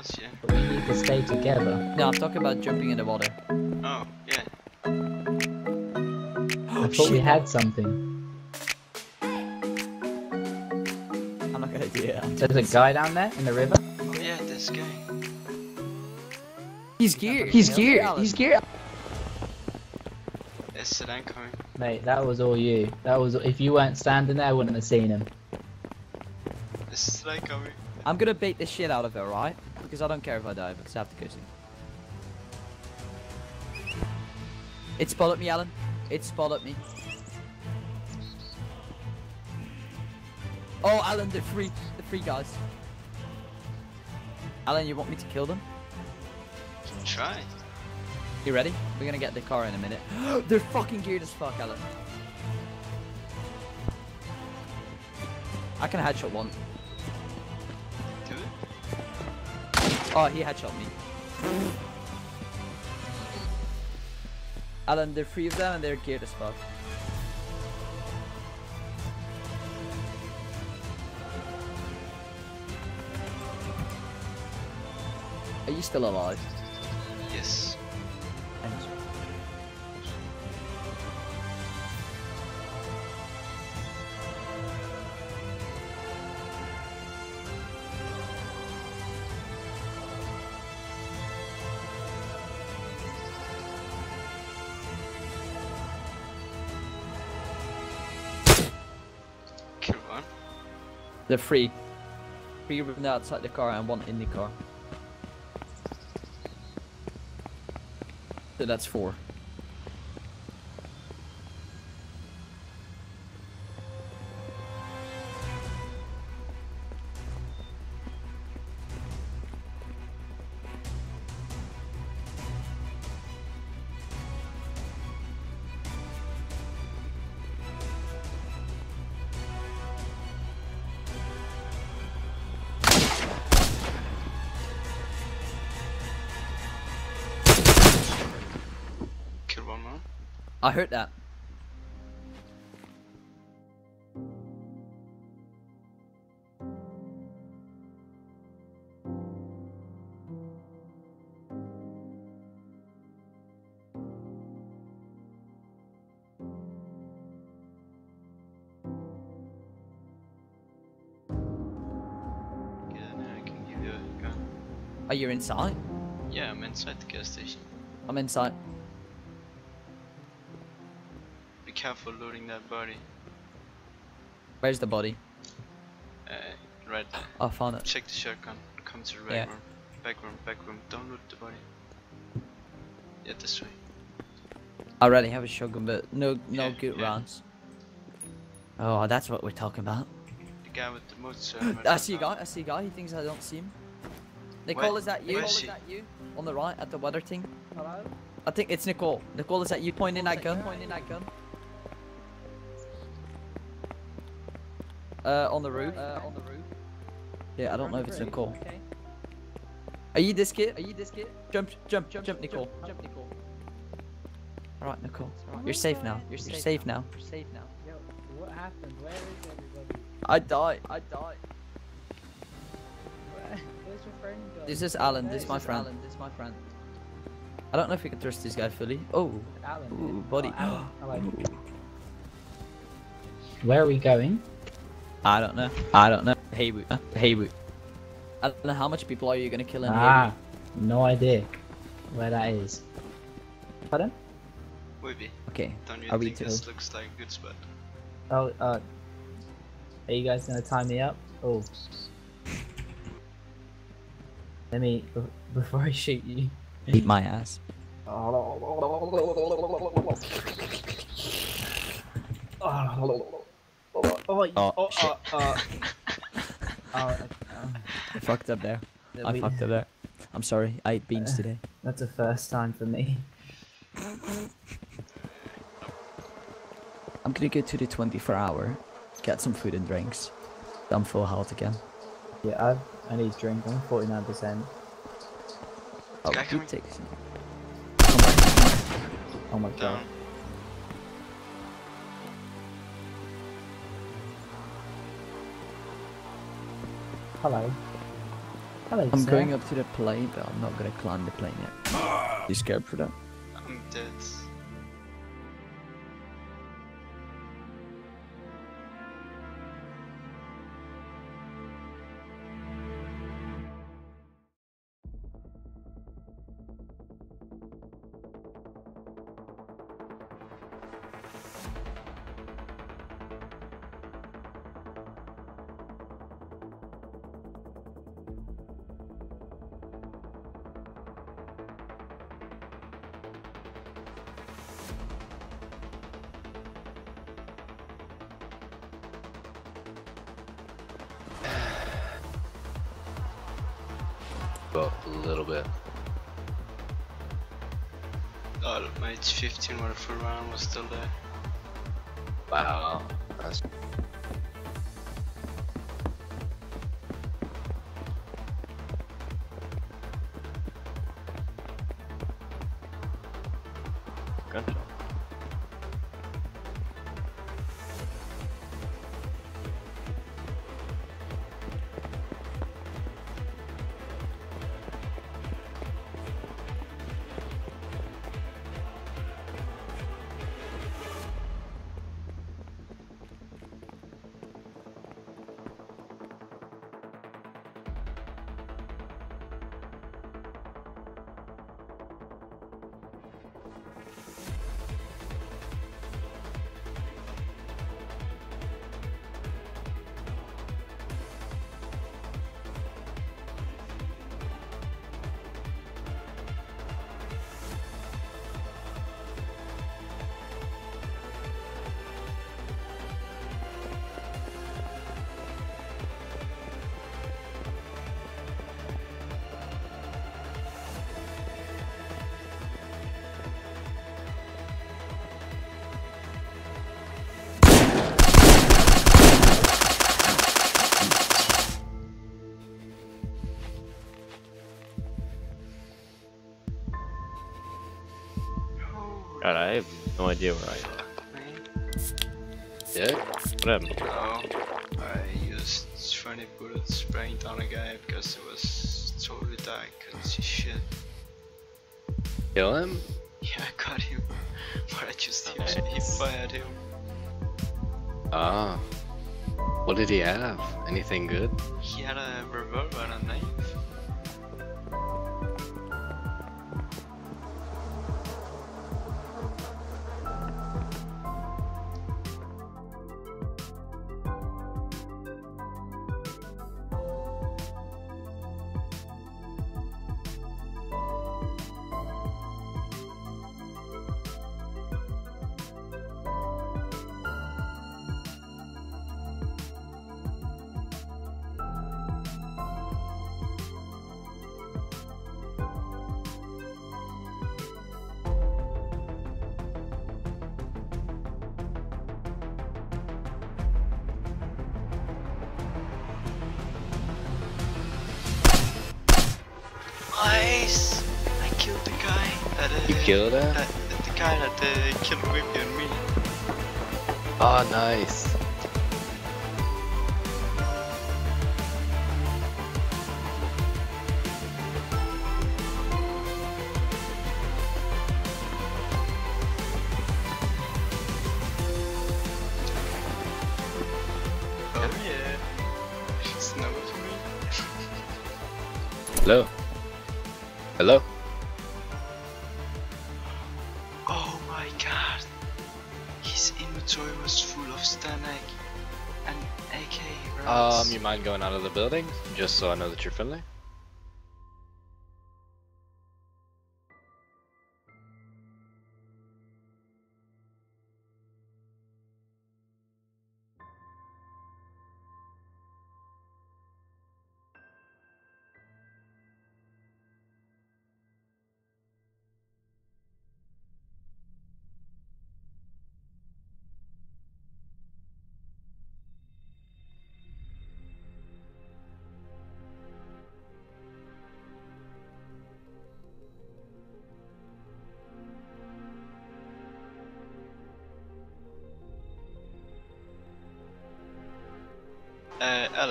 you jump down on the bus, yeah. But we need to stay together. No, I'm talking about jumping in the water. Oh, yeah. I thought we had something. I'm not gonna do it. I'm There's a guy down there in the river. Oh, yeah, this guy. He's geared. He's geared. He's geared. Is Sedan coming? Mate, that was all you. That was if you weren't standing there, I wouldn't have seen him. Is Sedan coming? I'm gonna beat the shit out of her, right? Because I don't care if I die, because I have to go soon. It spotted me, Alan. It spotted me. Oh, Alan, the free, the free guys. Alan, you want me to kill them? Try. You ready? We're gonna get the car in a minute. They're fucking geared as fuck, Alan. I can headshot one. Oh, he headshot me. Alan, there are three of them and they're geared as fuck. Are you still alive? Yes. They're free. Three running outside the car and one in the car. So that's four. I heard that. Get in there, I can give you a gun. Are you inside? Yeah, I'm inside the gas station. I'm inside. Be careful loading that body. Where's the body? Uh, right there. Oh, I found it. Check the shotgun. Come to the back Yeah. room. Back room, back room. Don't loot the body. Yeah, this way. I already have a shotgun, but no, no Yeah, good yeah. rounds. Oh, that's what we're talking about. The guy with the motor. I see a guy. I see a guy. He thinks I don't see him. Nicole, Where- is that you? Nicole, she? is that you? On the right, at the weather thing. Hello. I think it's Nicole. Nicole, is that you pointing that gun? Pointing that gun. Uh, on the roof. Uh, on the roof. Yeah, I don't know if it's Nicole. Are you this kid? Are you this kid? Jump, jump, jump, jump, Nicole. Jump, Nicole. All right, Nicole. You're safe now. You're safe now. You're safe now. Yo, what happened? Where is everybody? I died. I died. Where's your friend gone? This is Alan. This is my friend. This is my friend. I don't know if we can trust this guy fully. Oh, Alan. ooh, buddy. Oh, Alan. Hello. Where are we going? I don't know. I don't know. Hayward. Hayward. I don't know how much people are you gonna kill in Ah, no idea where that is. Pardon? Maybe. Okay. Don't you Are we think this looks like a good spot? Oh, uh, are you guys gonna tie me up? Oh. Let me, before I shoot you. Beat my ass. Oh, oh, Oh, oh, shit. oh, oh. Oh, I fucked up there. uh, I we- fucked up there. I'm sorry. I ate beans today. That's the first time for me. I'm gonna go to the 24 hour, get some food and drinks. I'm full health again. Yeah, I, I need drink. I'm 49%. Oh, Guy keep coming. taking some. Oh my god. Down. Hello. Hello, I'm sir. going up to the plane, but I'm not gonna climb the plane yet. Ah! You scared for that? I'm dead. Well, a little bit. Oh, my 15 where the full round was still there. Wow. That's idea where I am. Fuck. Yeah? What happened? No, I used 20 bullets spraying down a guy because it was totally dark, couldn't see shit. Kill him? Yeah, I got him. But I just hit, he fired him. Ah. What did he have? Anything good? Nice! I killed the guy that uh, You killed him? that, the guy that uh, killed Whippy and me. Oh, nice. Oh yeah. It's for me. Hello? Hello? Oh my god. His inventory was full of STANAG and AK rounds. Um, you mind going out of the building? Just so I know that you're friendly?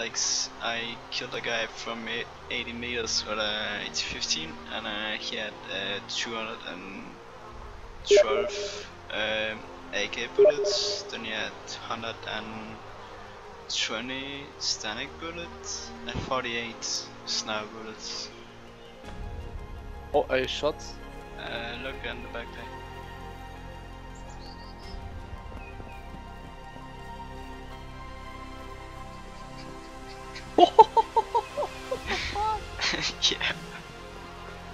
Alex. I killed a guy from e- 80 meters with a AT-15 and uh, he had uh, 212 um, AK bullets. Then he had 120 STANAG bullets and 48 sniper bullets. Oh, I shot. Uh, look in the backpack. Yeah.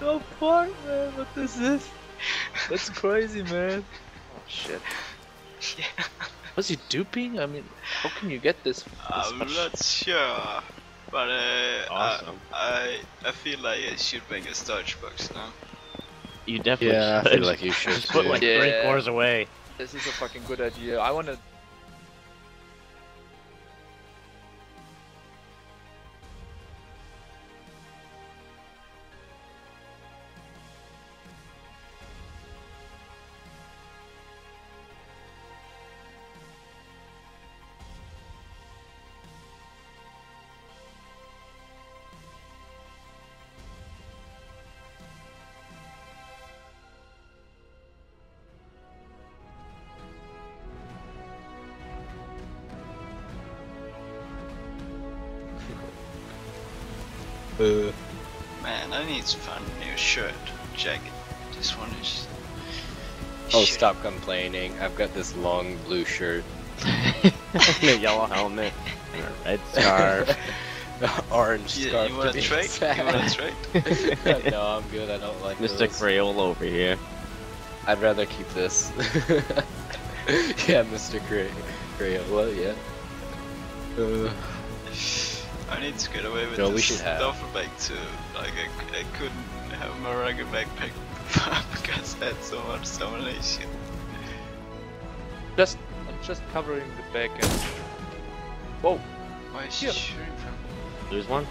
No fuck, man. What is this? That's crazy, man. Oh shit. Yeah. Was he duping? I mean, how can you get this? this I'm much- not sure, but uh, Awesome. I, I I feel like I should make a storage box now. You definitely Yeah, I feel like you should Just put too. like three Yeah. floors away. This is a fucking good idea. I wanna. Uh, Man, I need to find a new shirt, jacket. This one is. Oh, Shit. stop complaining. I've got this long blue shirt. and a yellow helmet and a red scarf. Orange You, scarf. you wanna be trade? exact. You wanna trade? no, I'm good. I don't like Mr. those. Crayola over here. I'd rather keep this. yeah, Mr. Cray. Crayola, yeah. uh, I need to get away with No, we this should have. duffel bag too. Like I, I couldn't have my regular backpack because I had so much domination. Just, I'm just covering the back end. Whoa, Why is she Here. shooting from? Lose one.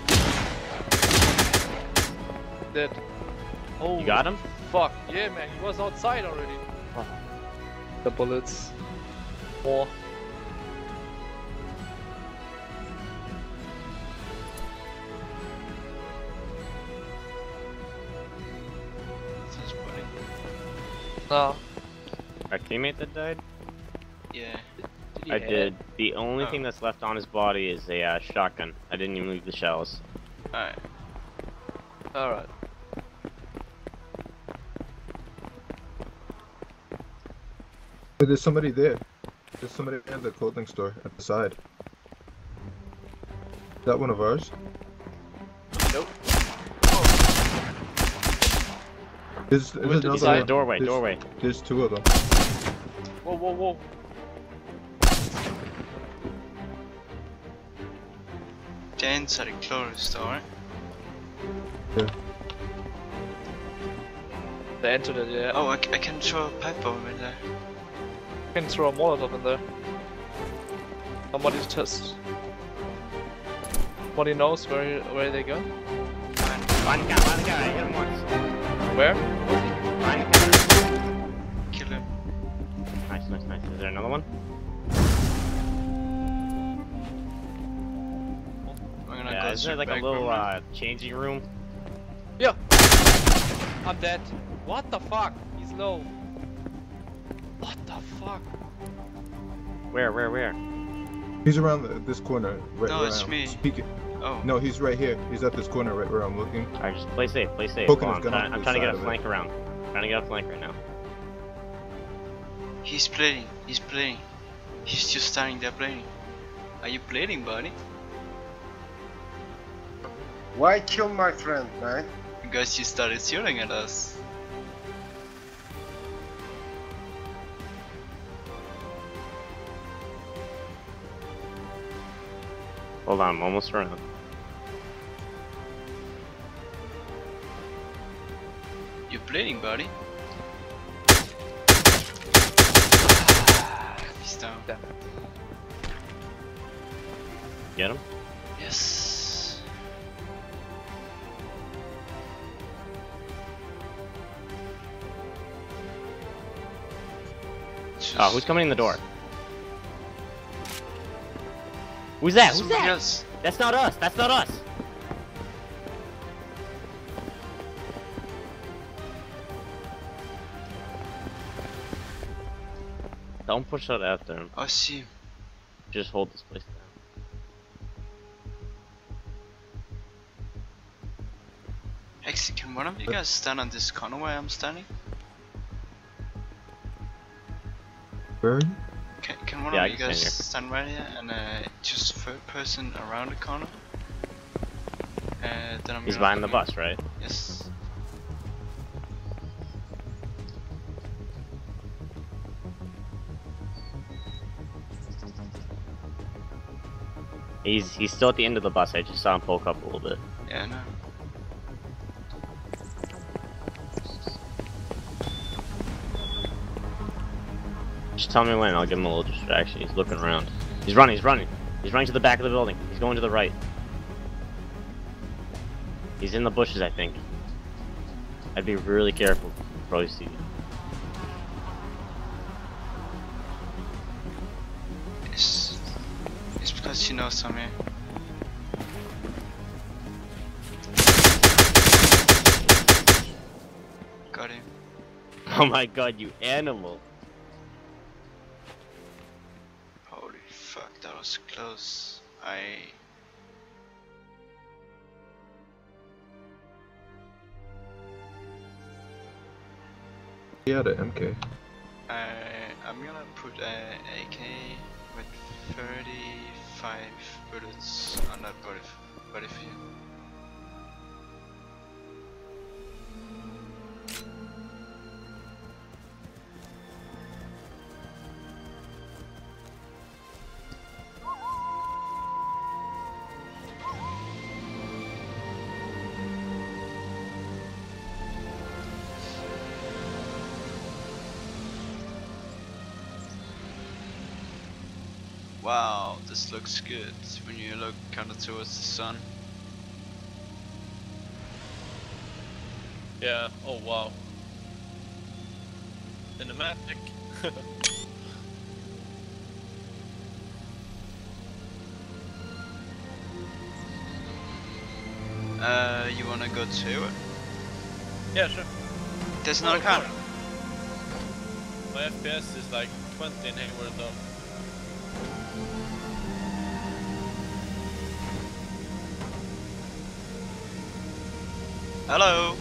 dead. Oh, You got him? Fuck, yeah, man, he was outside already. The bullets. More. No. Our teammate that died? Yeah. Did I have- did. The only Oh. thing that's left on his body is a uh, shotgun. I didn't even leave the shells. Alright. Alright. there's somebody there. There's somebody at the clothing store at the side. Is that one of ours? There's, there's Went another inside. one. Doorway, There's- doorway. There's two of them. Whoa, whoa, whoa. The inside the clothing store. They entered it, yeah. Oh, I can throw a pipe bomb in there. You can throw a Molotov in there. Somebody's just. Somebody knows where where they go. Find the guy, find the guy. Hit him once. Where? Find the guy. Kill him. Nice, nice, nice. Is there another one? I'm gonna Yeah, go is there like a little room uh, changing room? Yeah. I'm dead. What the fuck? He's low. What the fuck? Where, where, where? He's around the, this corner. Right No, where it's I'm me. Speaking. Oh. No, he's right here. He's at this corner right where I'm looking. Alright, just play safe, play safe. Poking his gun I'm, off trying- to I'm trying to get a side of it. flank around. trying to get a flank right now. He's playing, He's playing. He's just standing there playing. Are you playing, buddy? Why kill my friend, man? Because you started shooting at us. Hold on, I'm almost around. You're bleeding, buddy. He's down. Get him? Yes. Oh, who's coming in the door? Who's that? Who's that? else. That's not us. That's not us. Don't push out after him. I see him. Just hold this place down. Actually, can one of you guys stand on this corner where I'm standing? Where are you? Can, can one Yeah, of you guys stand right here and uh, just third person around the corner? Uh, then I'm He's behind the bus, right? Yes. He's he's still at the end of the bus. I just saw him poke up a little bit. Yeah, no. Just tell me when. I'll give him a little distraction. He's looking around. He's running. He's running. He's running to the back of the building. He's going to the right. He's in the bushes, I think. I'd be really careful. Probably see you. It's, it's because she knows I'm here. Got him. Oh my god, you animal! That was close. I. Yeah, the MK. I I'm gonna put a AK with 35 bullets on that body, body field. Wow, this looks good when you look kind of towards the sun. Yeah, oh wow. the Cinematic. Uh, you wanna go to it? yeah, sure. There's another Oh, car. My FPS is like 20 in Hayward though. Hello.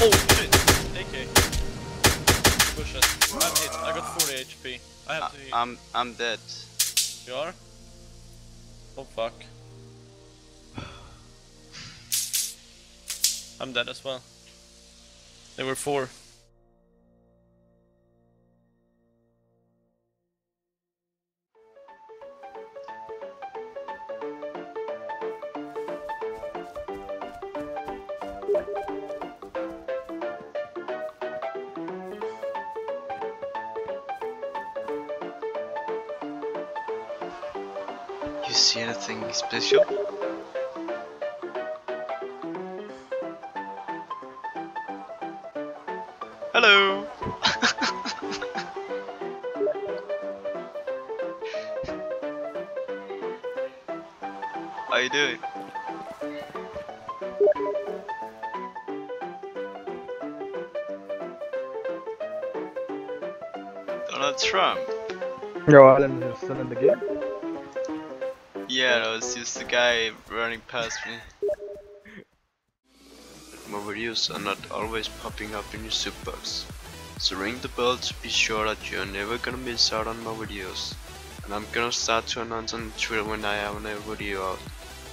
Oh shit! AK. Push it. I'm hit. I got 40 HP. I have I, to hit. I'm I'm dead. You are? Oh fuck. I'm dead as well. There were four. You see anything special? Oh, Donald Trump. Yo, Alan is still in the game. Yeah, that was just the guy running past me. My videos are not always popping up in your soup box. So ring the bell to be sure that you are never gonna miss out on my videos. And I'm gonna start to announce on Twitter when I have a video out.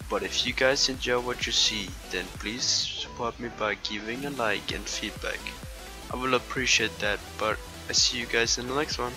But if you guys enjoy what you see, then please support me by giving a like and feedback. I will appreciate that, but I see you guys in the next one.